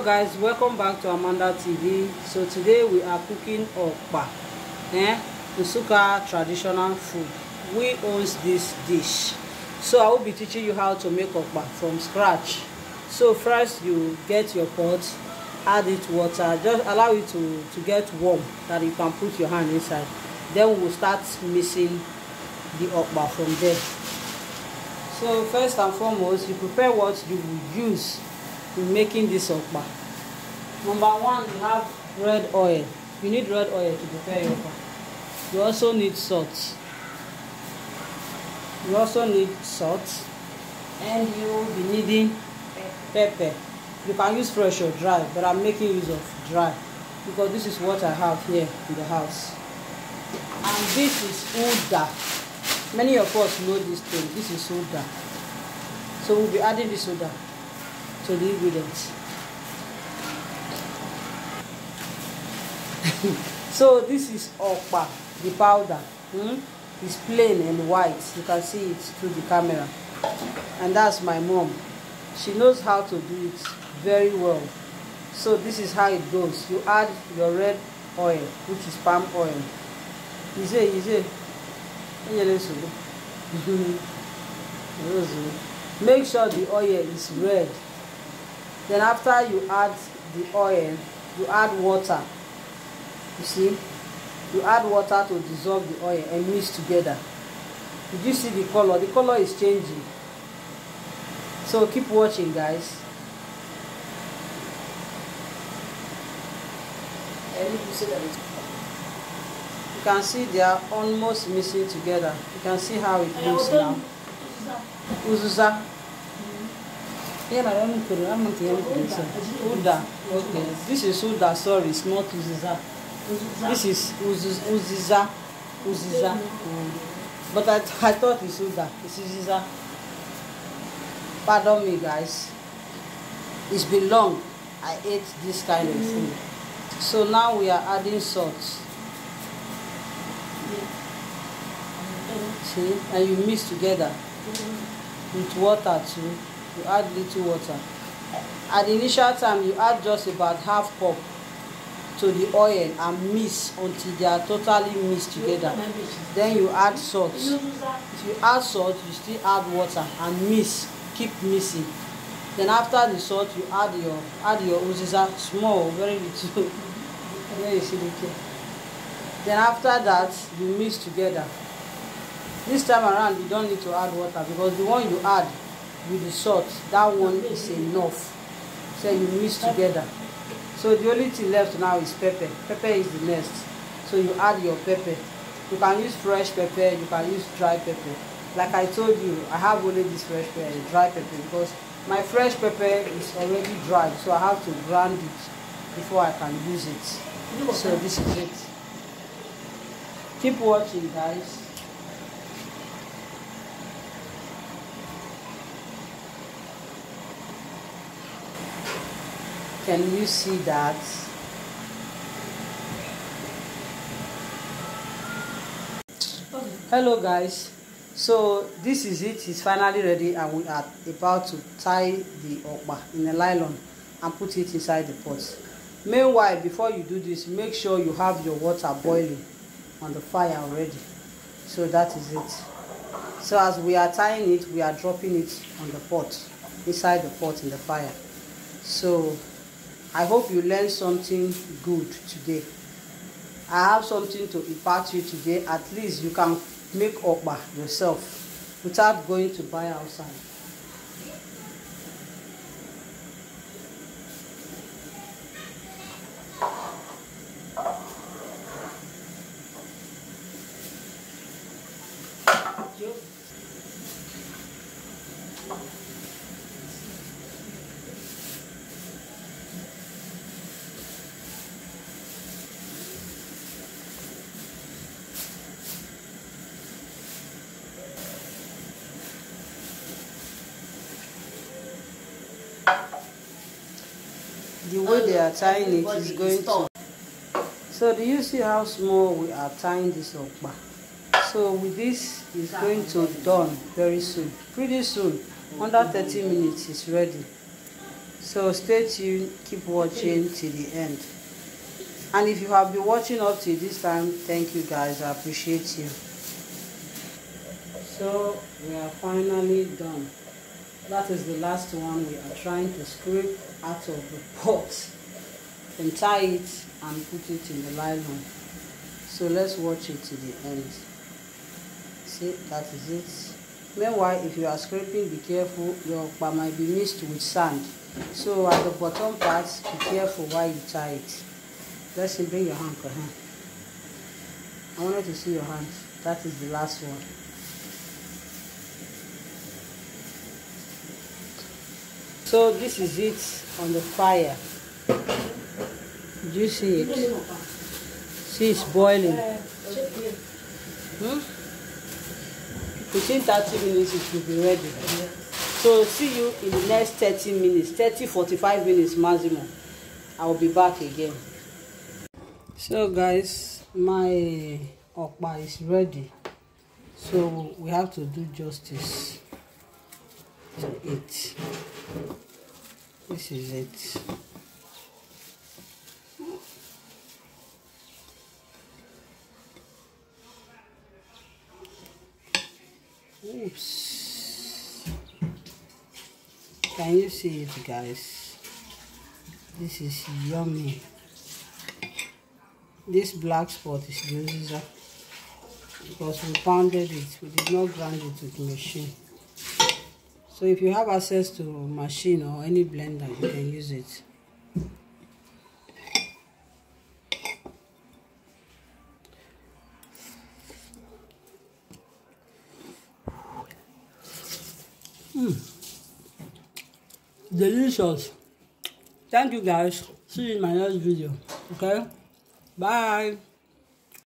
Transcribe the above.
hello guys welcome back to amanda tv so today we are cooking okpa eh? Nsukka traditional food. We owns this dish? So i will be teaching you how to make okpa from scratch. So first you get your pot add it water just allow it to to get warm that you can put your hand inside. Then we will start mixing the okpa from there. So first and foremost you prepare what you will use in making this okpa number one you have red oil. You need red oil to prepare your okpa you also need salt. You also need salt. And you will be needing pepper. You can use fresh or dry but i'm making use of dry because this is what i have here in the house. And this is uda. Many of us know this thing. This is uda. So we'll be adding this soda to so this is okpa the powder. Hmm? it's plain and white. You can see it through the camera. And that's my mom. She knows how to do it very well. So this is how it goes. You add your red oil which is palm oil. Ize ize enyere nsogbu. Make sure the oil is red then after you add the oil you add water. You see? You add water to dissolve the oil and mix together. Did you see the color? The color is changing. So keep watching guys. You can see they are almost mixing together. You can see how it looks now. uzuza yeah own kuru i'm not okay. This is uda sorry it's not uzuza this is uzuz, uziza uziza. But I, I thought it's uda it's uziza. Pardon me guys. It's been long. I ate this kind of food. So now we are adding salt. See? And you mix together with water too you add little water. At the initial time you add just about half cup to the oil and mix until they are totally mixed together. Then you add salt. If you add salt you still add water and mix keep mixing. Then after the salt you add your add your uziza small very little. Where you see the then after that you mix together. This time around you don't need to add water because the one you add with the salt that one is enough. So you mix together. So the only thing left now is pepper. Pepper is the next. So you add your pepper. You can use fresh pepper. You can use dry pepper. Like i told you i have only this fresh pepper eh, dry pepper because my fresh pepper is already dry so i have to grind it before i can use it. So this is it. Keep watching guys Can you see that? Hello guys. So this is it. It's finally ready and we are about to tie the okpa in a nylon and put it inside the pot. Meanwhile, before you do this, make sure you have your water boiling on the fire already. So that is it. So as we are tying it, we are dropping it on the pot, inside the pot in the fire. So I hope you learned something good today. I have something to impart you today. At least you can make okpa yourself without going to buy outside. The way they are tying it is going to. So do you see how small we are tying this okpa? So with this is going to done very soon pretty soon. Under 30 minutes it's ready. So stay tuned keep watching till the end. And if you have been watching up to this time thank you guys i appreciate you. So we are finally done that is the last one we are trying to scrape out of the pot and tie it and put it in the nylon. So let's watch it to the end. See that is it. Meanwhile if you are scraping be careful. Your okpa might be mixed with sand. So at the bottom part be careful while you tie it. Let's see bring your hand hand i wanted to see your hand. That is the last one so this is it on the fire. Do you see it? See it's boiling. Hmm? within 30 minutes it will be ready. So see you in the next 30 minutes 30 45 minutes maximum. I will be back again. So guys my okpa is ready. So we have to do justice to it this is it. Oops. Can you see it guys? This is yummy. This black spot is because we pounded it. We did not grind it with machine so if you have access to machine or any blender you can use it. Mm. delicious. Thank you guys. See you in my next video. Okay? Bye